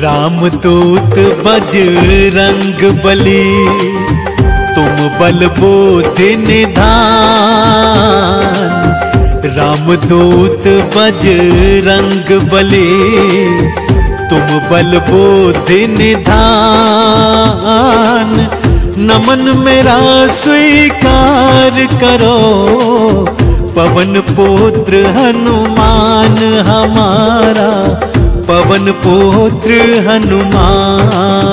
रामदूत बजरंग बली, तुम बल बोधि निधान। रामदूत बजरंग बली, तुम बल बोधि निधान। नमन मेरा स्वीकार करो, पवन पुत्र हनुमान हमारा। पवन पुत्र हनुमान।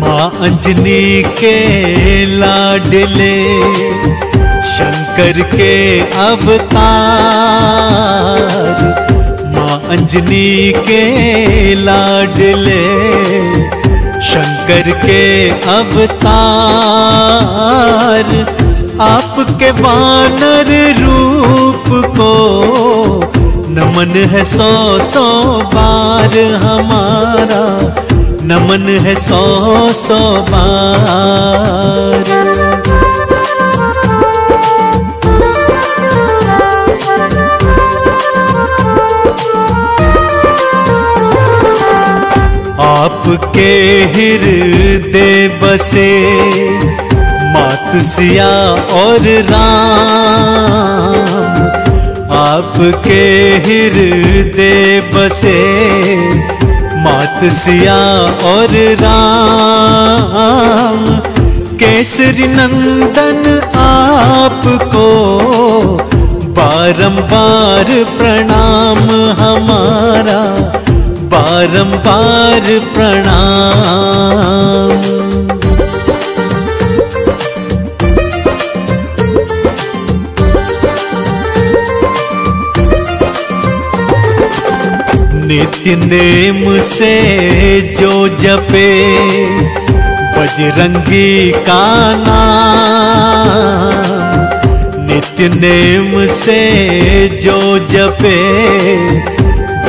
माँ अंजनी के लाडले शंकर के अवतार। माँ अंजनी के लाडले शंकर के अवतार आपके वानर रूप को नमन है सौ सौ बार हमारा, नमन है सौ सौ बार। आपके हृदय बसे, मात सिया और राम। आपके हृदय बसे, मात सिया और राम। केसरी नंदन आपको बारंबार प्रणाम हमारा। बारंबार प्रणाम। नित्य नेम से जो जपे, बजरंगी का नाम। नित्य नेम से जो जपे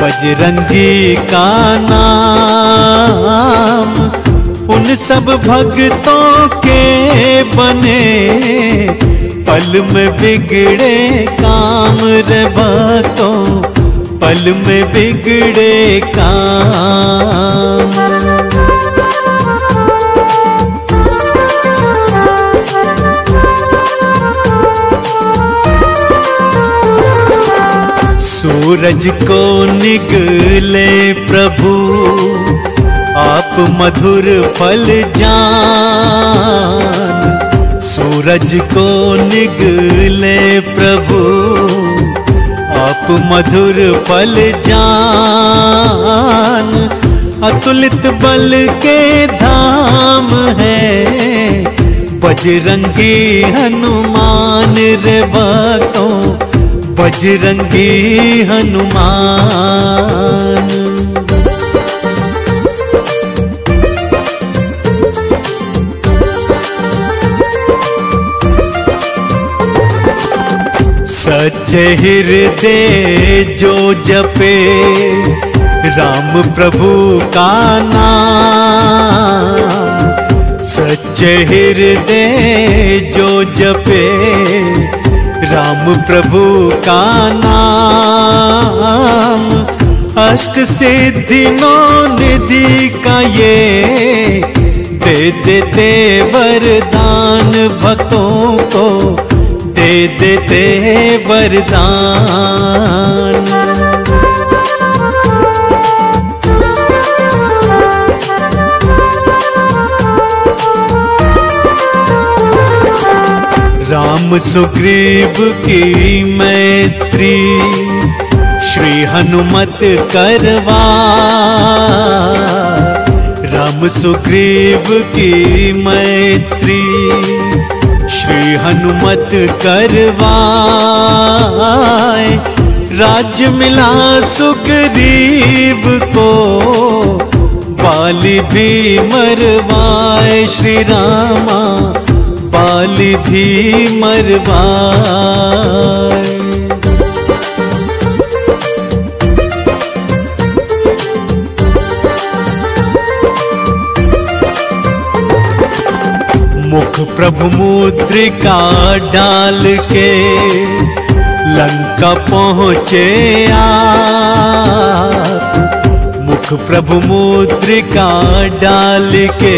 बजरंगी का नाम उन सब भक्तों के बने। पल में बिगड़े काम रे पल में बिगड़े काम। सूरज को निगले प्रभु, आप मधुर फल जान। सूरज को निगले प्रभु, आप मधुर फल जान। अतुलित बल के धाम है, बजरंगी हनुमान रे बातों बजरंगी हनुमान। सच्चे हृदय जो जपे राम प्रभु का नाम। सच्चे हृदय जो जपे राम प्रभु का नाम, अष्ट सिद्धि नौ निधि का ये, दे देते वरदान भक्तों को, दे देते वरदान राम सुग्रीव की मैत्री, श्री हनुमत करवा। राम सुग्रीव की मैत्री, श्री हनुमत करवाए। राज्य मिला सुग्रीव को, बाली भी मरवाए। श्री रामा बाली भी मरवाए। मुख प्रभु मुद्रिका डाल के लंका पहुँचे आप। मुख प्रभु मुद्रिका डाल के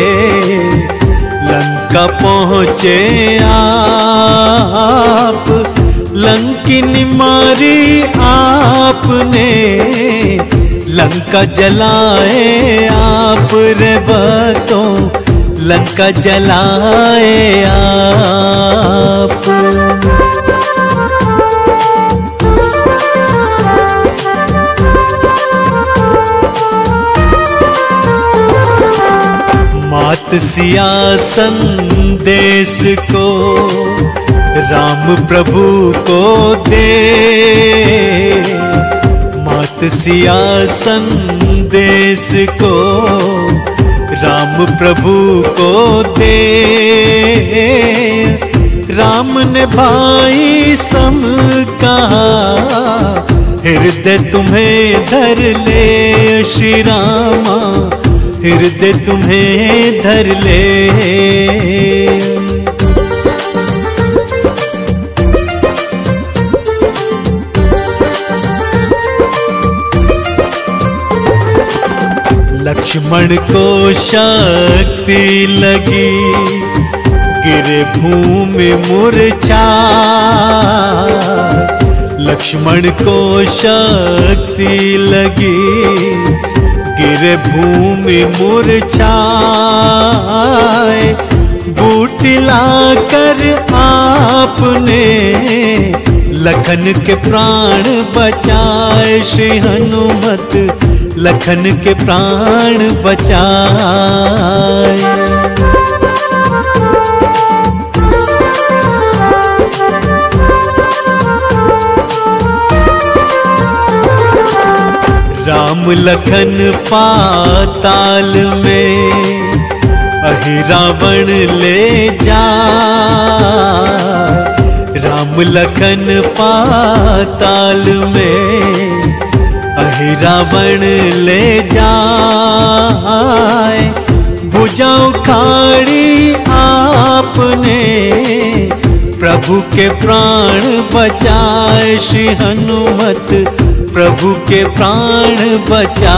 लंका पहुँचे आप लंकिनी मारी आपने लंका जलाए आप रे बतों लंका जलाए आप। मात सिया संदेश को, राम प्रभु को दे। मात सिया संदेश को, राम प्रभु को दे। राम ने भाई सम कहा, हृदय तुम्हें धर ले श्री रामा। हृदय तुम्हें धर ले। लक्ष्मण को शक्ति लगी, गिरे भूमि मूर्छा लक्ष्मण को शक्ति लगी गिरे भूमि मूर्छाए बूटी लाकर आपने, लखन के प्राण बचाए श्री हनुमत, लखन के प्राण बचाए। राम लखन पाताल में, अहि रावण ले जा। राम लखन पाताल में, अहि रावण ले जाए। भुजा खाड़ी आपने, प्रभु के प्राण बचाए श्री हनुमत प्रभु के प्राण बचाए।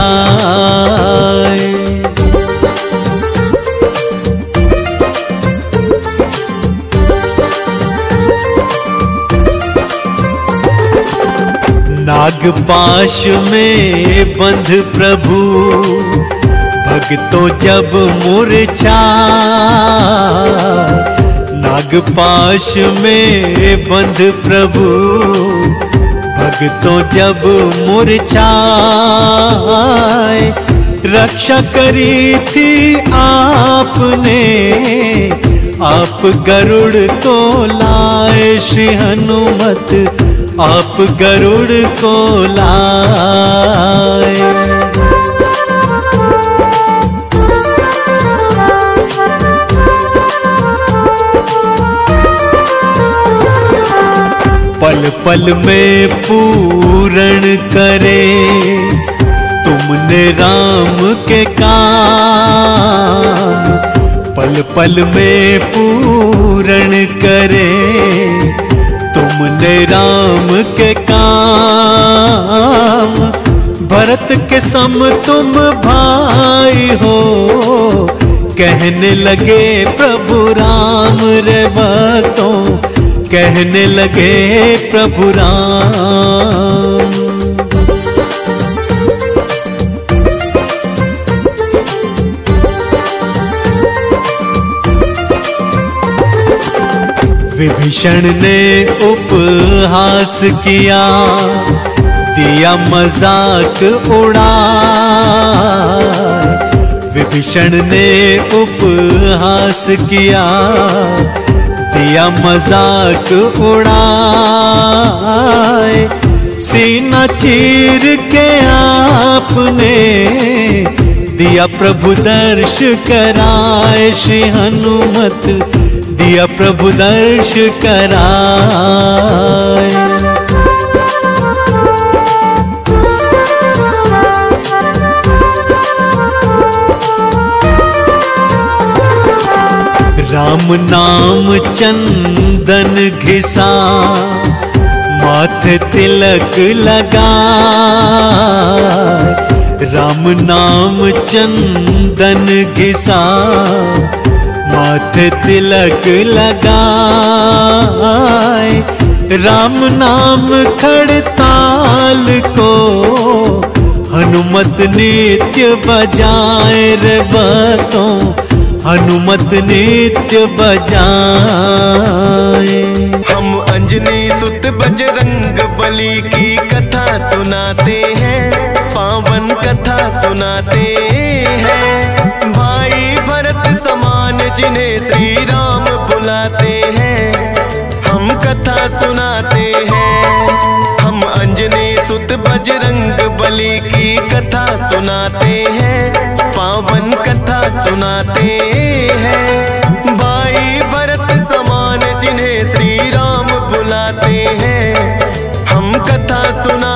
नागपाश में बंध प्रभु, भक्तों जब मूर्छा। नागपाश में बंध प्रभु भक्तों जब मुरछाए रक्षा करी थी आपने, आप गरुड़ को लाए श्री हनुमत, आप गरुड़ को लाए। पल में पूरण करे। तुमने राम के काम पल पल में पूरण करे। तुमने राम के काम भरत के सम तुम भाई हो। कहने लगे प्रभु राम रे भक्तों कहने लगे, प्रभु राम। विभीषण ने उपहास किया, दिया मज़ाक उड़ा। विभीषण ने उपहास किया दिया मज़ाक उड़ाए। सीना चीर के आपने दिया प्रभु दर्श कराए। श्री हनुमत दिया प्रभु दर्श कराए। राम नाम चंदन घिसा, माथ तिलक लगा। राम नाम चंदन घिसा, माथ तिलक लगाए। राम नाम खड़ताल को, हनुमत नित्य बजाए रे बतों। हनुमत नित्य बजाए। हम अंजनी सुत बजरंग बलि की कथा सुनाते हैं, पावन कथा सुनाते हैं। भाई भरत समान जिन्हें श्री राम बुलाते हैं, हम कथा सुनाते हैं। हम अंजनी सुत बजरंग बली की कथा सुनाते हैं। सुनाते हैं। बाई भरत समान जिन्हें श्री राम बुलाते हैं। हम कथा सुना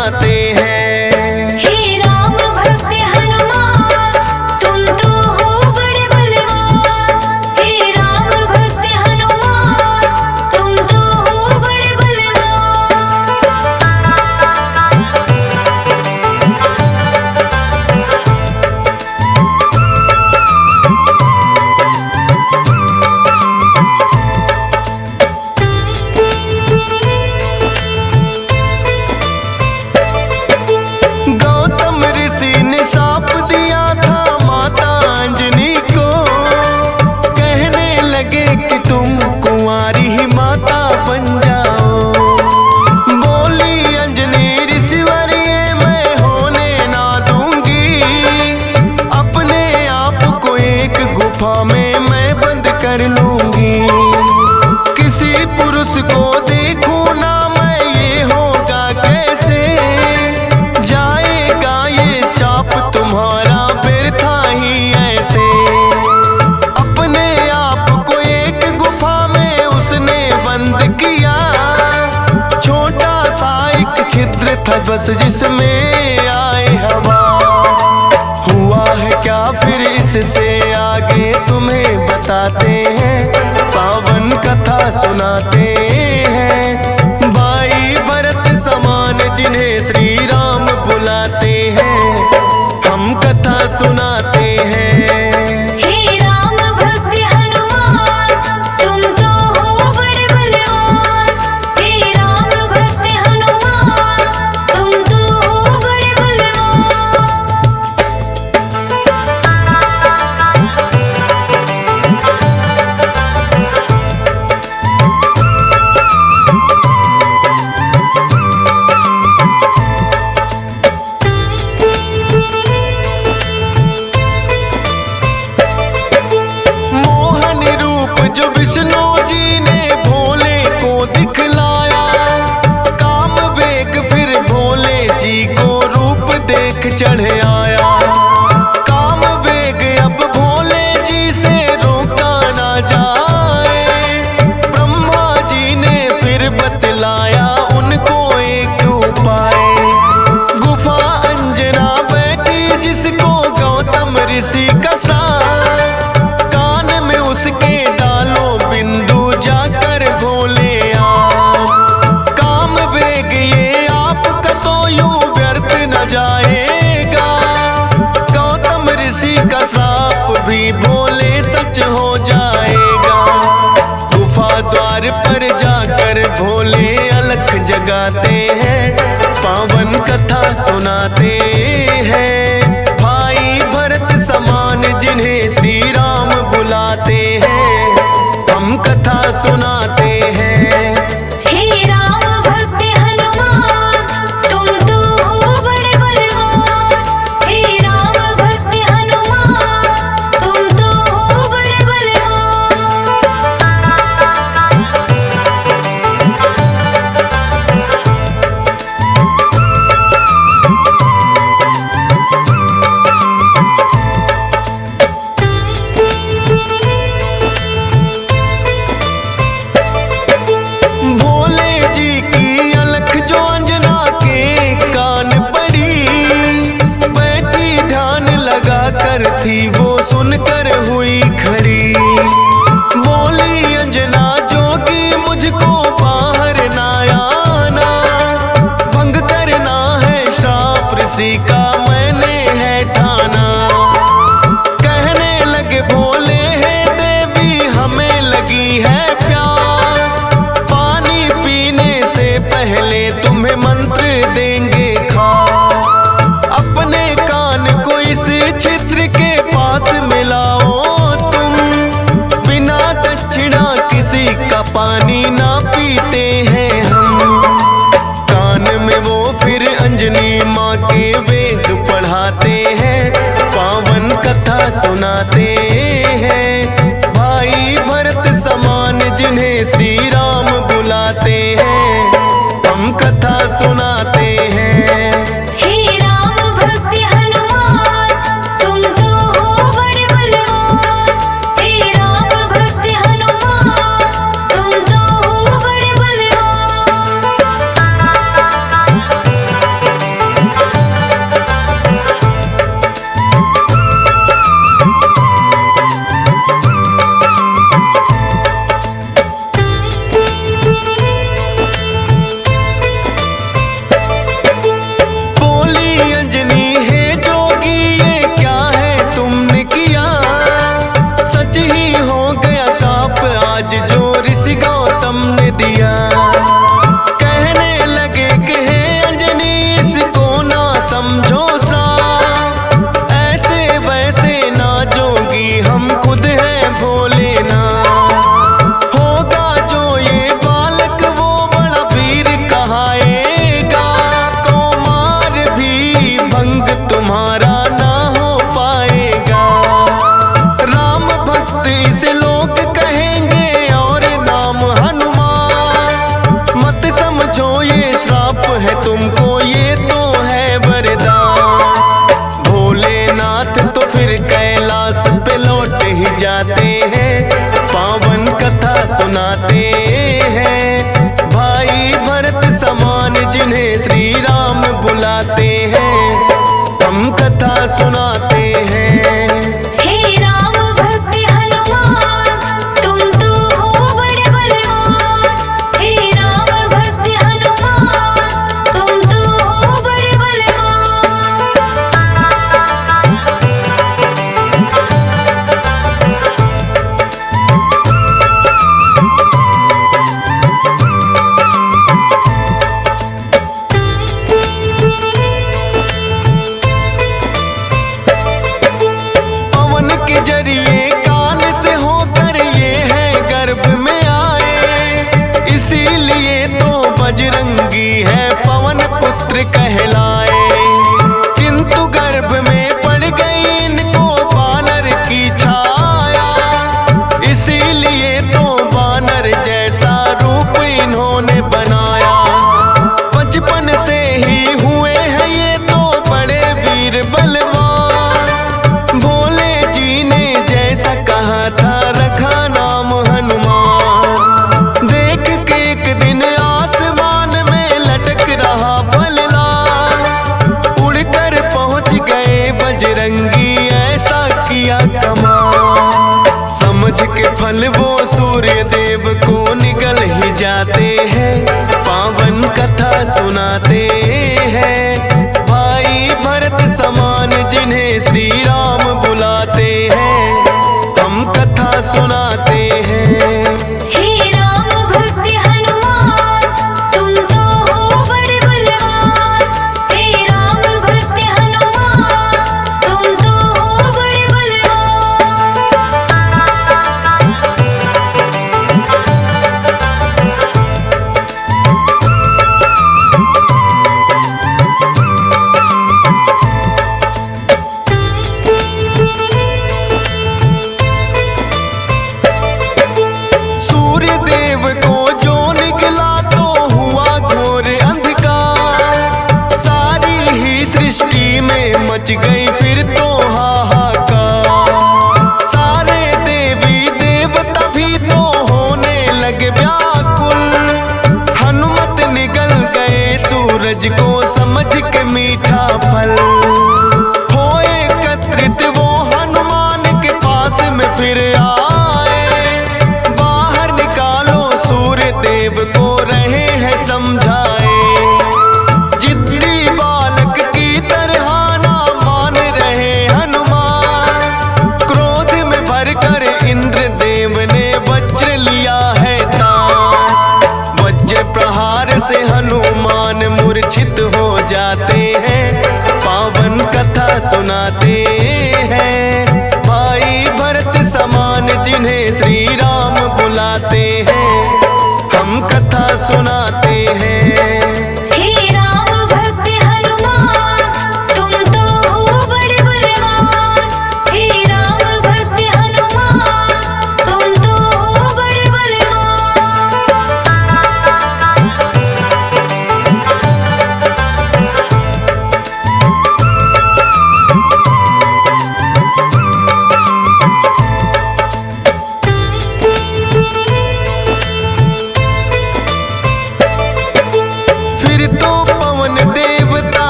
था बस जिसमें आए हवा। हुआ है क्या फिर इससे आगे तुम्हें बताते हैं? पावन कथा सुनाते हैं। भाई भरत समान जिन्हें श्री राम बुलाते हैं। हम कथा सुना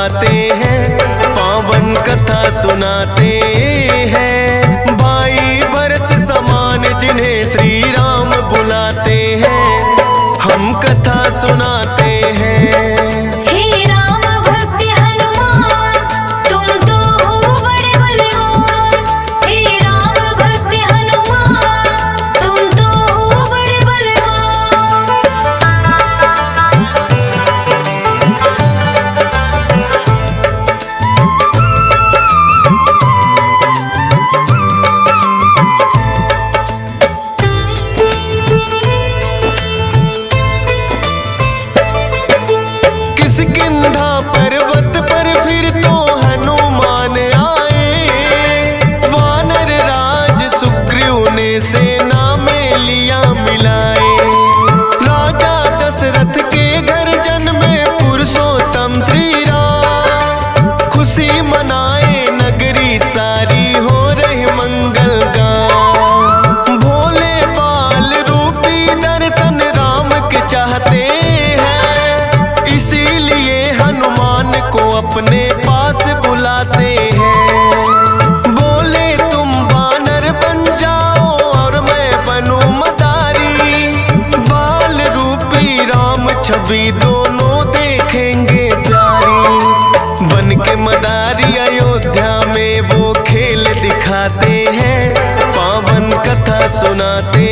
बताते हैं, पावन कथा सुनाते हैं। भाई भरत समान जिन्हें श्री राम बुलाते हैं, हम कथा सुनाते सुनाते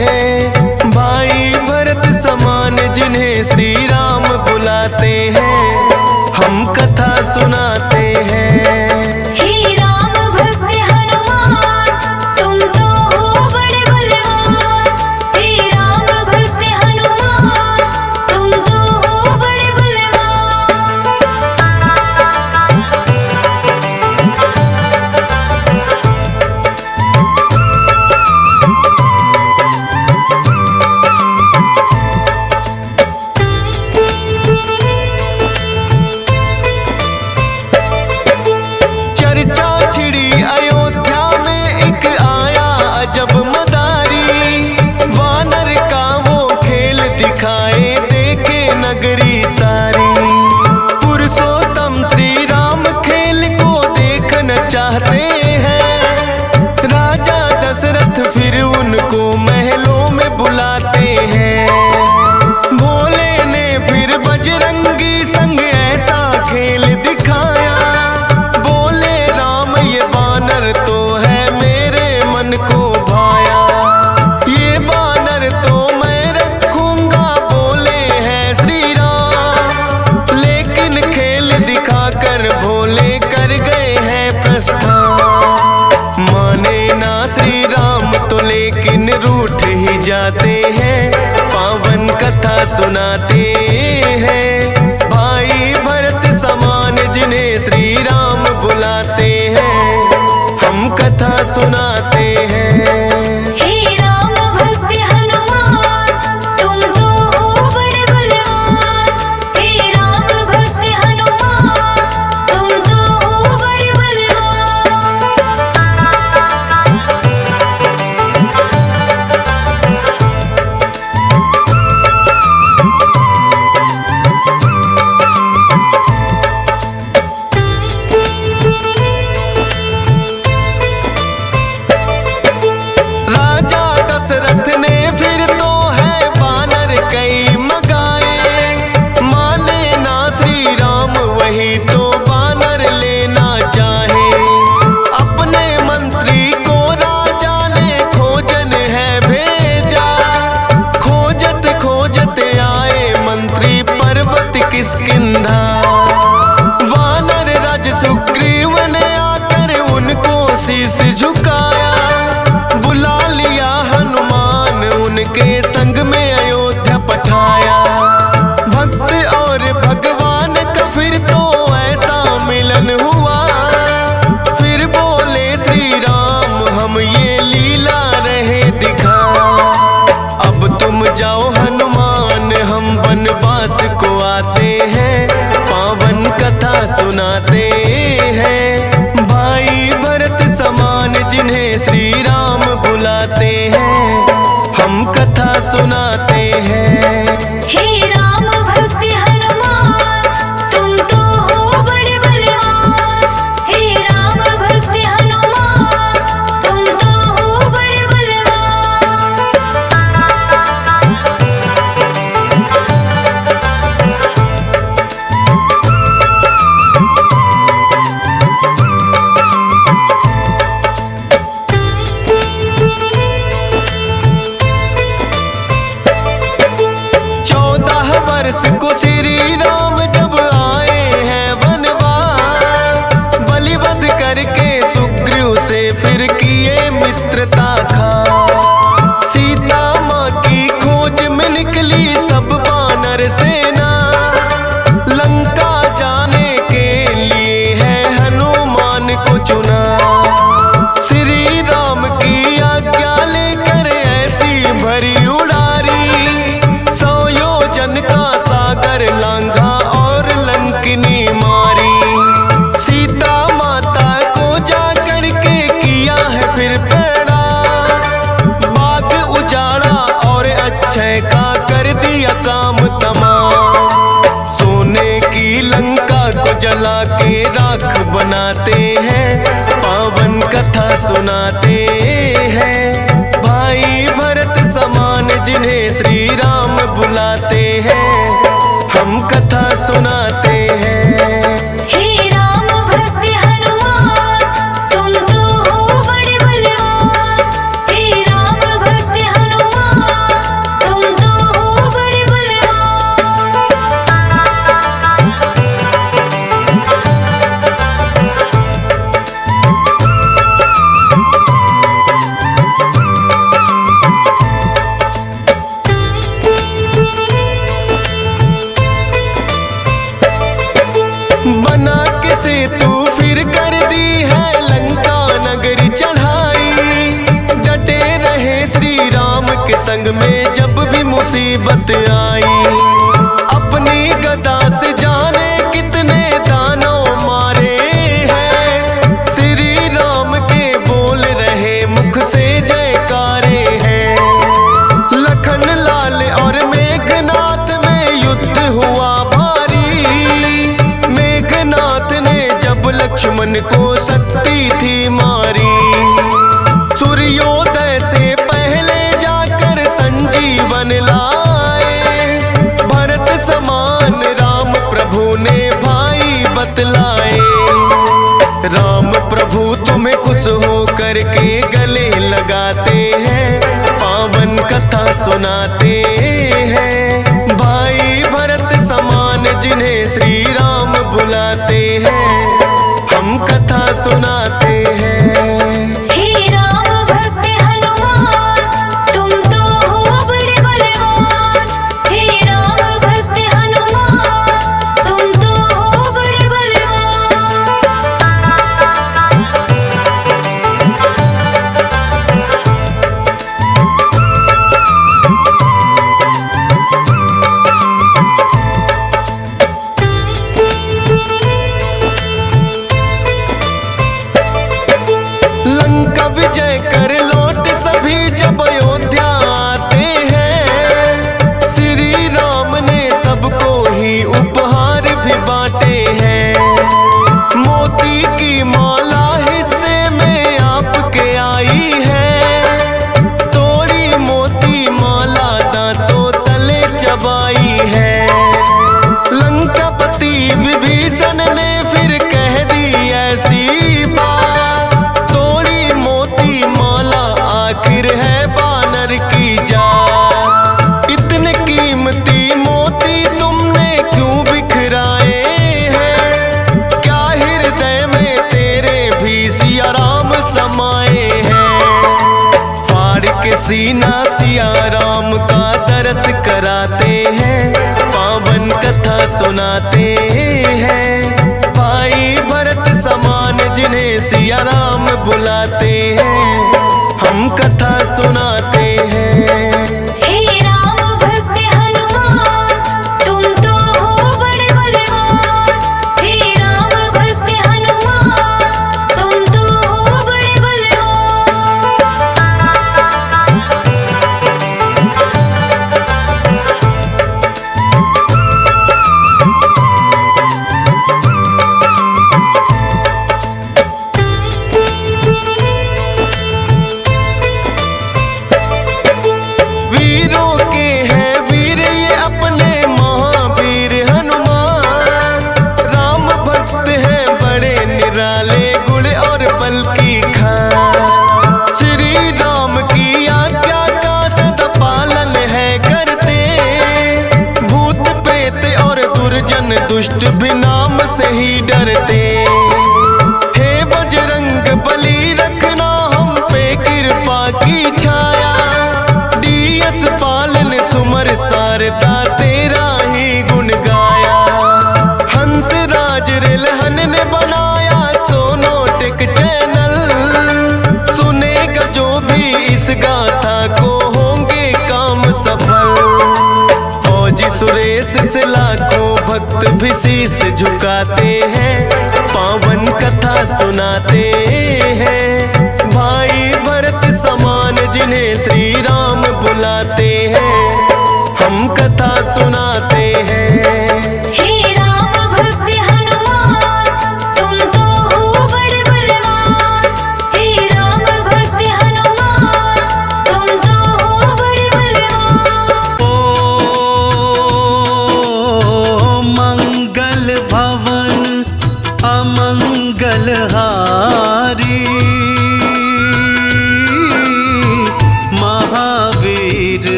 हैं। भाई भरत समान जिन्हें श्री राम बुलाते हैं। हम कथा सुनाते sonar. लक्ष्मण को शक्ति थी मारी। सूर्योदय से पहले जाकर संजीवन लाए। भरत समान राम प्रभु ने भाई बतलाए। राम प्रभु तुम्हें खुश हो करके गले लगाते हैं, पावन कथा सुनाते हैं। भाई भरत समान जिन्हें श्री राम बुलाते sonar. कथा सुनाते मनाते हैं। भाई भरत समान जिन्हें श्री राम बुलाते हैं। हम कथा सुना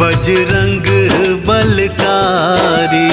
बजरंग बलकारी।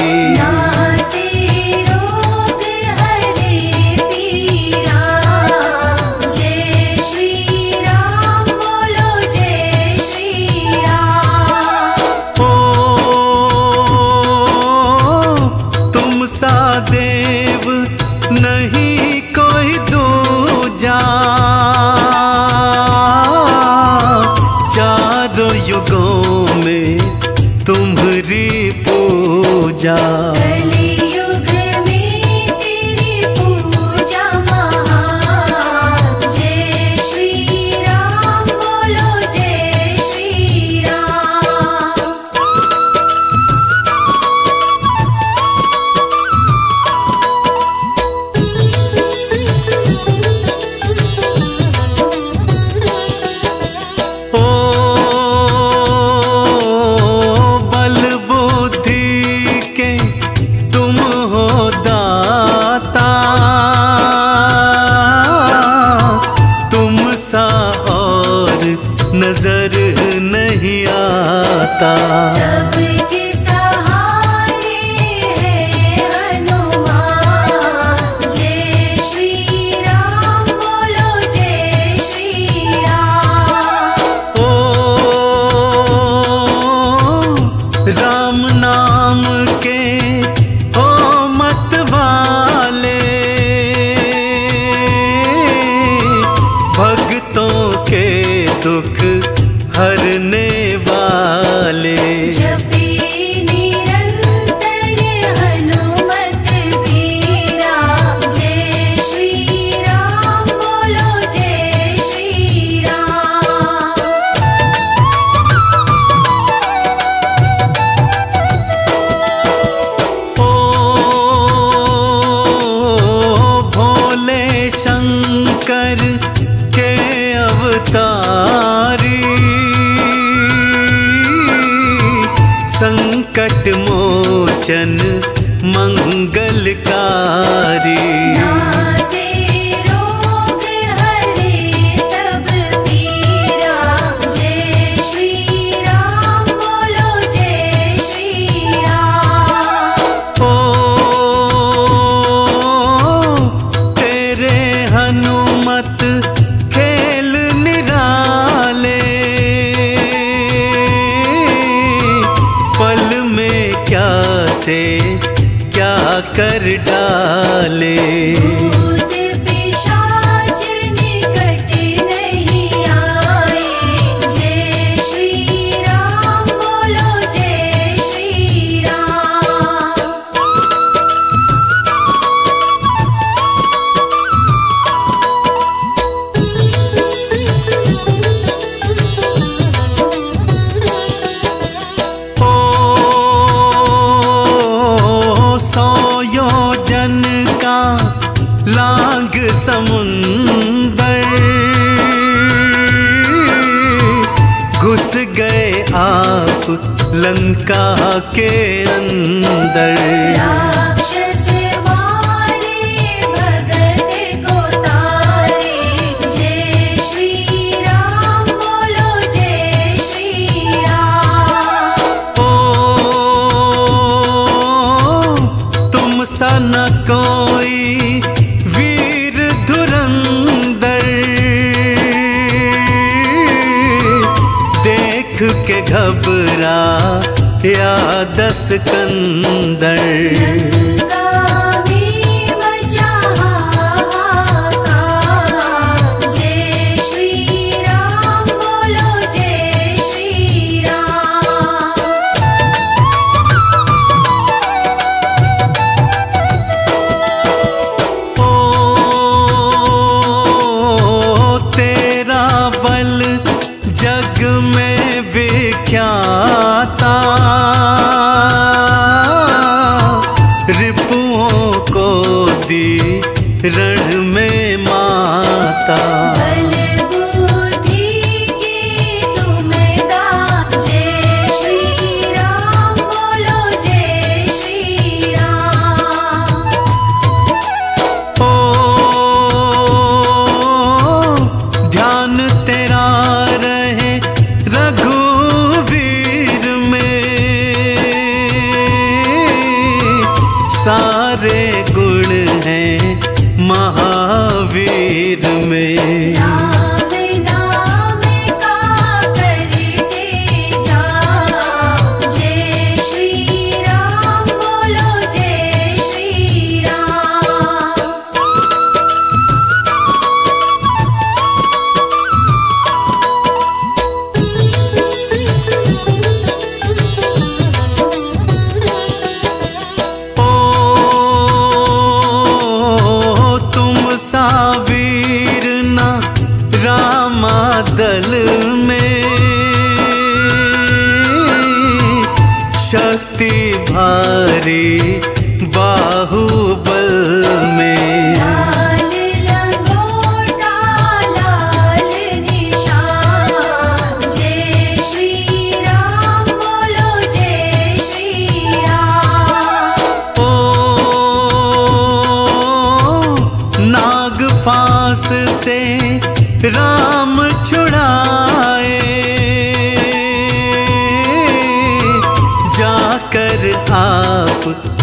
आप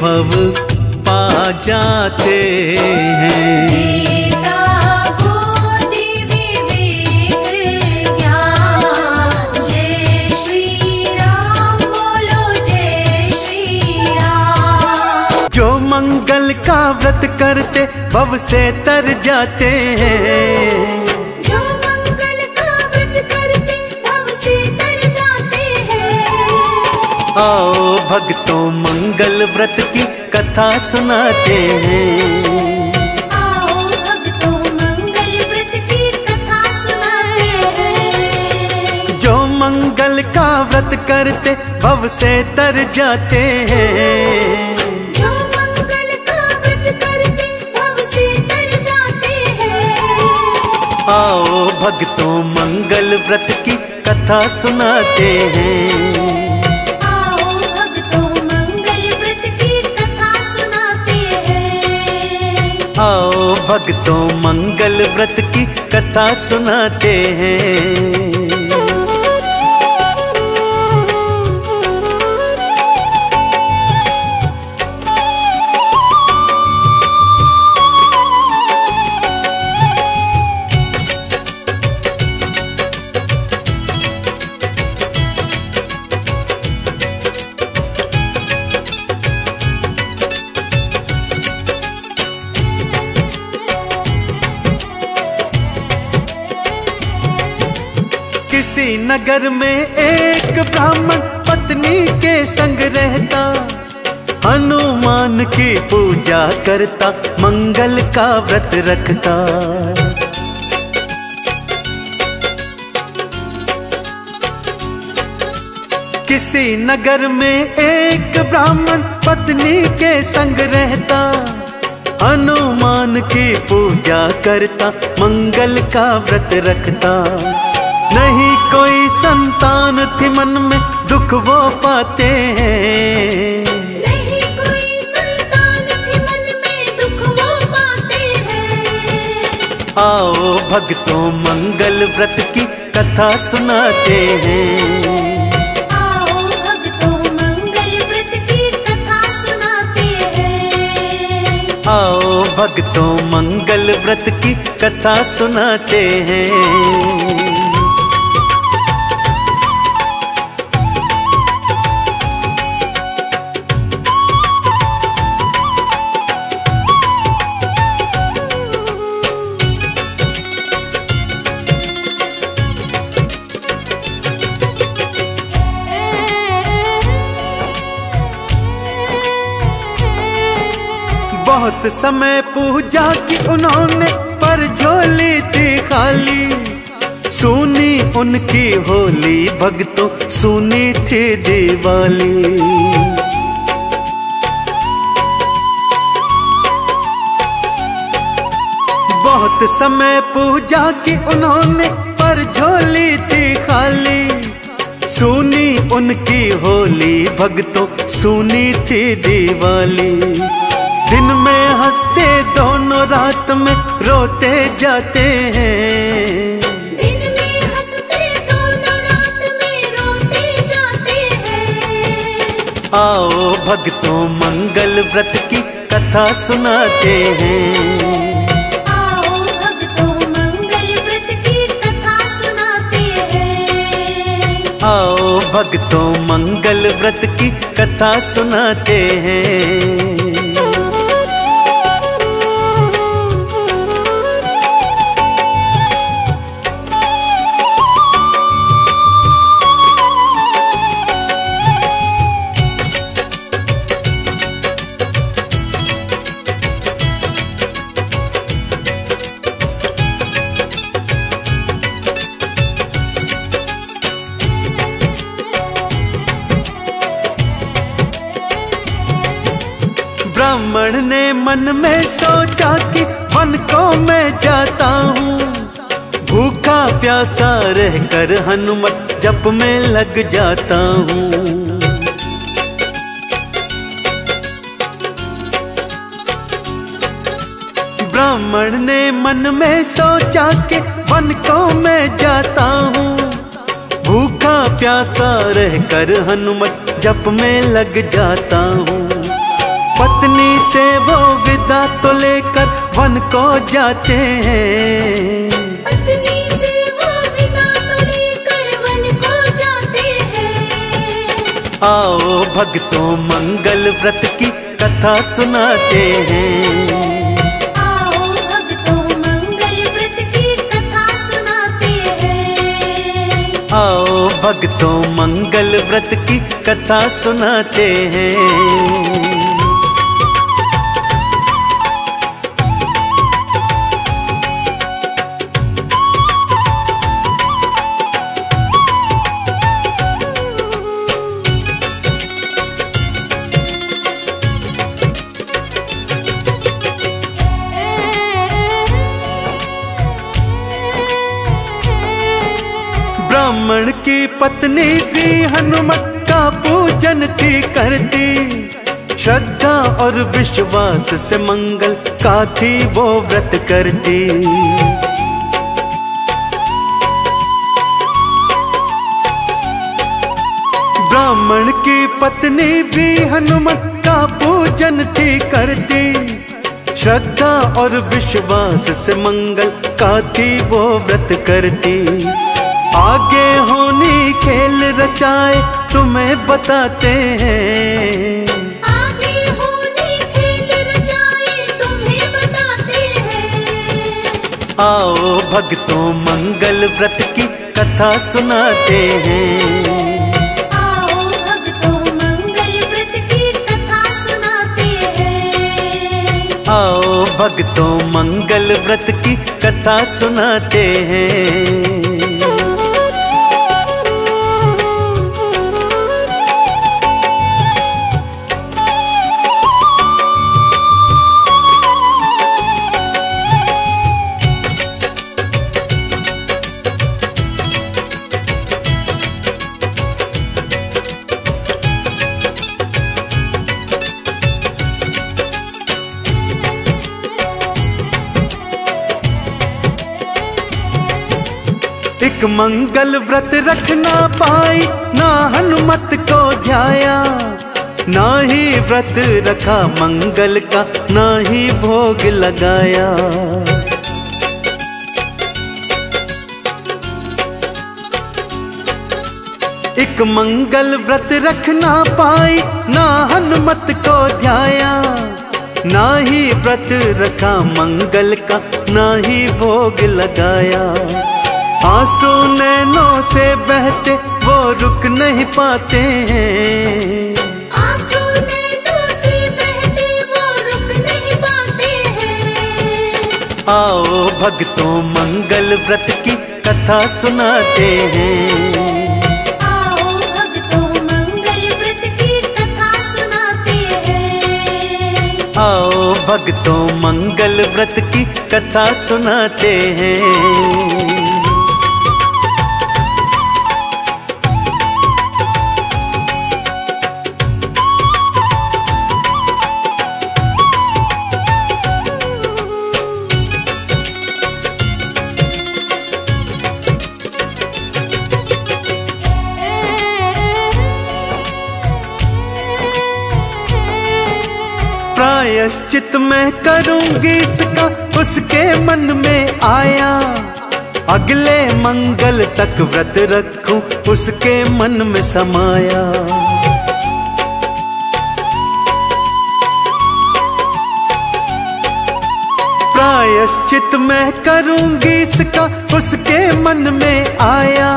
भव पा जाते हैं। मंगल का व्रत करते भव से तर जाते हैं। जो मंगल का व्रत करते भव से तर जाते हैं। आओ भक्तों मंगल का व्रत करते भव से तर जाते हैं। आओ भक्तों मंगल व्रत की कथा सुनाते हैं। आओ भक्तों मंगल व्रत की कथा सुनाते हैं। नगर में एक ब्राह्मण पत्नी के संग रहता। हनुमान की पूजा करता, मंगल का व्रत रखता। किसी नगर में एक ब्राह्मण पत्नी के संग रहता। हनुमान की पूजा करता, मंगल का व्रत रखता। नहीं कोई संतान थी मन में दुख वो पाते हैं। नहीं कोई संतान थी मन में दुख वो पाते आओ भक्तों मंगल व्रत की कथा सुनाते हैं। आओ भक्तों मंगल व्रत की कथा सुनाते हैं। बहुत समय पूजा की उन्होंने पर झोली थी खाली सुनी उनकी होली, भक्तों सुनी थी दिवाली। बहुत समय पूजा की उन्होंने पर झोली थी खाली सुनी उनकी होली, भक्तों सुनी थी दिवाली। दिन में हँसते दोनों रात में रोते जाते हैं। दिन में हँसते दोनों रात में रोते जाते हैं। आओ भक्तों मंगल व्रत की कथा सुनाते हैं। आओ भक्तों मंगल व्रत की कथा सुनाते हैं। प्यासा रहकर हनुमत जप में लग जाता हूँ। ब्राह्मण ने मन में सोचा के वन को मैं जाता हूँ। भूखा प्यासा रह कर हनुमत जप में लग जाता हूँ। पत्नी से वो विदा तो लेकर वन को जाते हैं। आओ भक्तों मंगल व्रत की कथा सुनाते हैं। आओ भक्तों मंगल व्रत की कथा सुनाते हैं। आओ भक्तों मंगल व्रत की कथा सुनाते हैं। की पत्नी भी हनुमत का पूजन थी करती। श्रद्धा और विश्वास से मंगल का थी वो व्रत करती। ब्राह्मण की पत्नी भी हनुमत का पूजन थी करती। श्रद्धा और विश्वास से मंगल का थी वो व्रत करती। आगे होनी खेल रचाए तुम्हें बताते हैं। आगे होने खेल रचाए तुम्हें बताते हैं। आओ भक्तों मंगल व्रत की कथा सुनाते हैं। आओ भक्तों मंगल व्रत की कथा सुनाते हैं। एक मंगल व्रत रखना पाई, ना हनुमत को ध्याया। ना ही व्रत रखा मंगल का, ना ही भोग लगाया। एक मंगल व्रत रखना पाई, ना हनुमत को ध्याया। ना ही व्रत रखा मंगल का, ना ही भोग लगाया। आँसू नैनों से बहते वो रुक नहीं पाते हैं। आँसू नैनों से बहते वो रुक नहीं पाते हैं। आओ भक्तों मंगल व्रत की कथा सुनाते हैं। आओ भक्तों मंगल व्रत की कथा सुनाते हैं। आओ भक्तों मंगल व्रत की कथा सुनाते हैं। प्रायश्चित मैं करूँगी इसका, उसके मन में आया। अगले मंगल तक व्रत रखूँ, उसके मन में समाया। प्रायश्चित मैं करूँगी इसका, उसके मन में आया।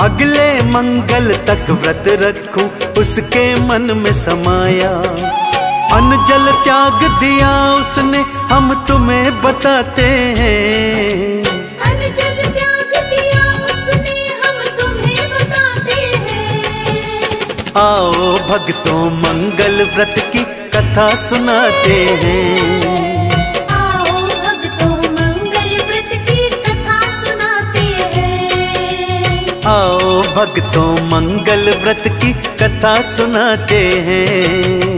अगले मंगल तक व्रत रखूँ, उसके मन में समाया। अन्न जल त्याग दिया उसने हम तुम्हें बताते हैं। अन्न जल त्याग दिया उसने हम तुम्हें बताते हैं। आओ भक्तों मंगल व्रत की कथा सुनाते हैं। आओ भक्तों मंगल व्रत की कथा सुनाते हैं।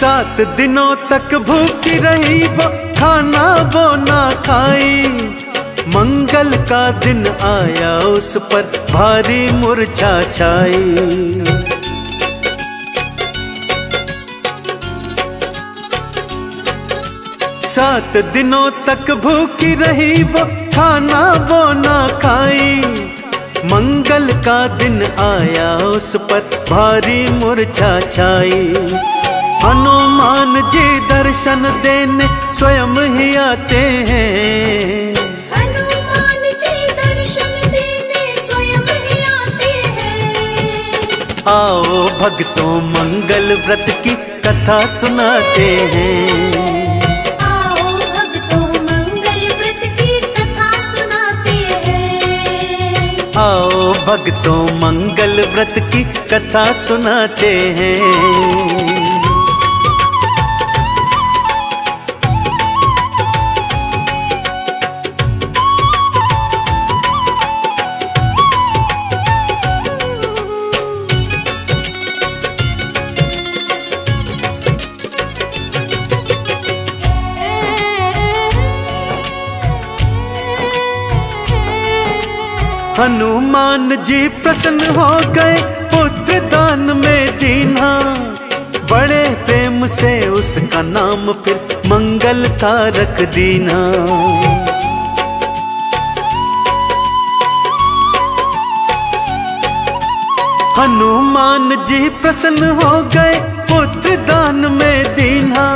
सात दिनों तक भूखी रही वो खाना वो ना खाई। मंगल का दिन आया, उस पर भारी मूर्छा छाई। सात दिनों तक भूखी रही वो खाना वो ना खाई। मंगल का दिन आया, उस पर भारी मूर्छा छाई। हनुमान जी दर्शन देने स्वयं ही आते हैं। हनुमान जी दर्शन देने स्वयं ही आते हैं। आओ भक्तों मंगल व्रत की कथा सुनाते हैं। आओ भक्तों मंगल व्रत की कथा सुनाते हैं। हनुमान जी प्रसन्न हो गए पुत्र दान में दीना बड़े प्रेम से उसका नाम फिर मंगल का रख दीना हनुमान जी प्रसन्न हो गए पुत्र दान में दीना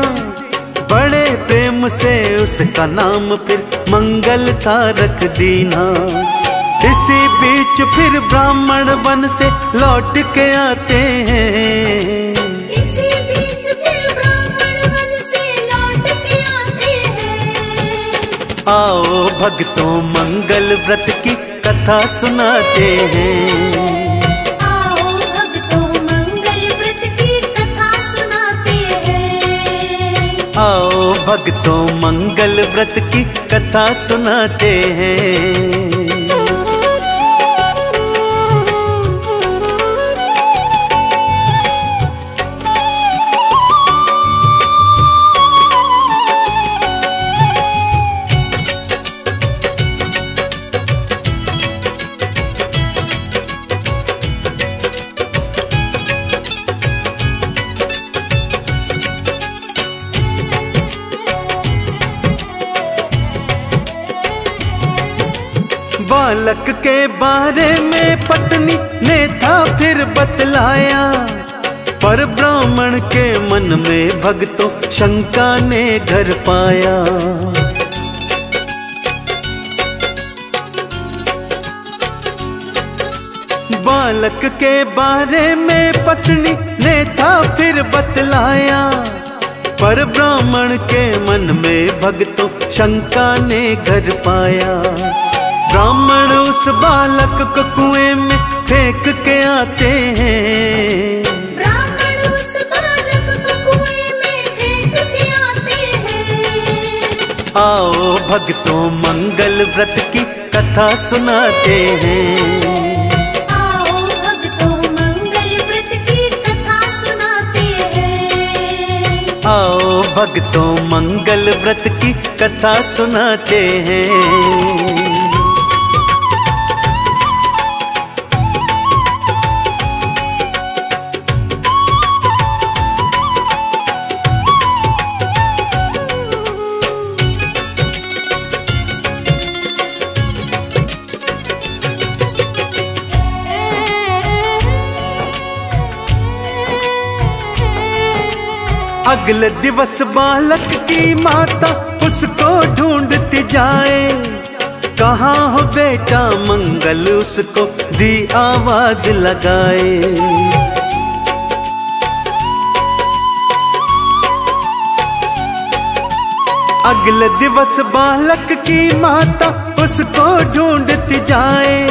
बड़े प्रेम से उसका नाम फिर मंगल का रख दीना इसी बीच फिर ब्राह्मण वन से लौट के आते हैं। इसी बीच फिर ब्राह्मण वन से लौट के आते हैं। आओ भक्तों मंगल व्रत की कथा सुनाते हैं। आओ भक्तों मंगल व्रत की कथा सुनाते हैं। बालक के बारे में पत्नी ने था फिर बतलाया। पर ब्राह्मण के मन में भक्तों शंका ने घर पाया। बालक के बारे में पत्नी ने था फिर बतलाया। पर ब्राह्मण के मन में भक्तों शंका ने घर पाया। ब्राह्मण उस बालक को कुएँ में फेंक के आते हैं। ब्राह्मण उस बालक को कुएँ में फेंक के आते हैं। आओ भक्तों मंगल व्रत की कथा सुनाते हैं। आओ भक्तों मंगल व्रत की कथा सुनाते हैं। आओ भक्तों मंगल व्रत की कथा सुनाते हैं। अगले दिवस बालक की माता उसको ढूंढती जाए। कहाँ हो बेटा मंगल, उसको दी आवाज़ लगाए। अगले दिवस बालक की माता उसको ढूंढती जाए।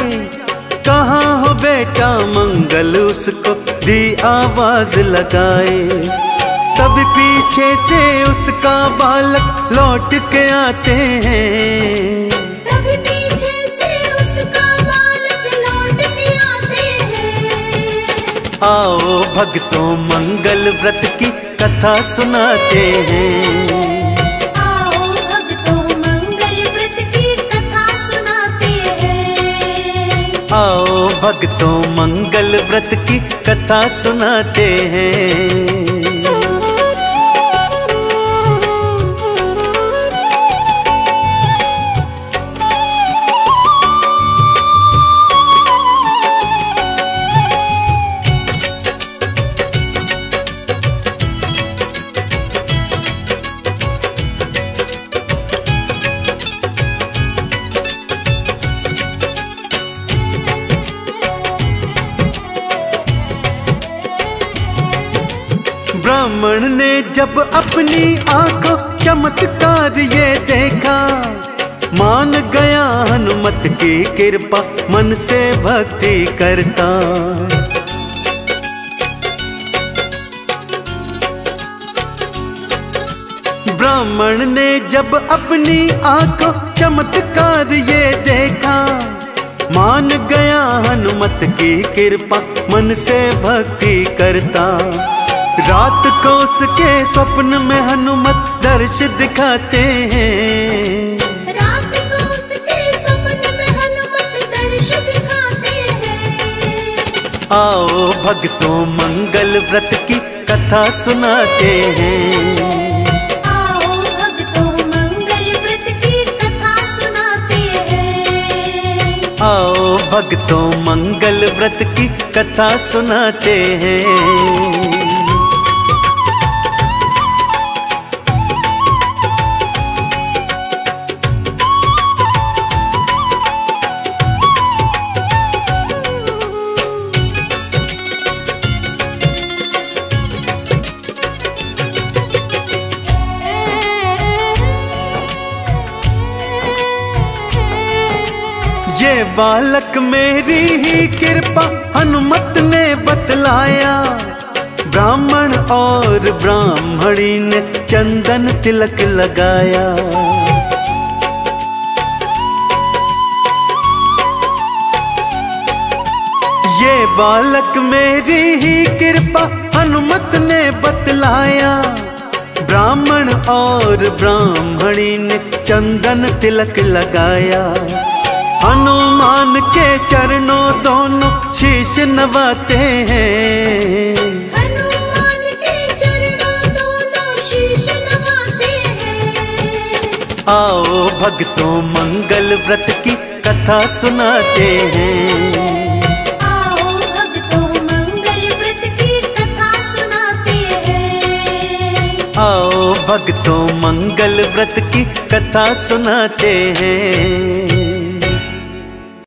कहाँ हो बेटा मंगल, उसको दी आवाज़ लगाए। तब पीछे से उसका बालक लौट के आते हैं। तब पीछे से उसका बालक लौट के आते हैं। आओ भक्तों मंगल व्रत की कथा सुनाते हैं। आओ भक्तों मंगल व्रत की कथा सुनाते आओ भक्तों मंगल व्रत की कथा सुनाते हैं। ब्राह्मण ने जब अपनी आँखों चमत्कार ये देखा, मान गया हनुमत की कृपा मन से भक्ति करता। ब्राह्मण ने जब अपनी आँखों चमत्कार ये देखा, मान गया हनुमत की कृपा मन से भक्ति करता। रात को उसके स्वप्न में हनुमत दर्श दिखाते हैं। रात को उसके स्वप्न में हनुमत दर्श दिखाते हैं। आओ भक्तों मंगल व्रत की कथा सुनाते हैं। आओ भक्तों मंगल व्रत की कथा सुनाते हैं। बालक मेरी ही कृपा हनुमत ने बतलाया। ब्राह्मण और ब्राह्मणी ने चंदन तिलक लगाया। ये बालक मेरी ही कृपा हनुमत ने बतलाया। ब्राह्मण और ब्राह्मणी ने चंदन तिलक लगाया। हनुमान के चरणों दोनों शीश नवाते हैं। आओ भक्तों मंगल व्रत की कथा सुनाते हैं। आओ भक्तों मंगल व्रत की कथा सुनाते हैं। आओ भक्तों मंगल व्रत की कथा सुनाते हैं।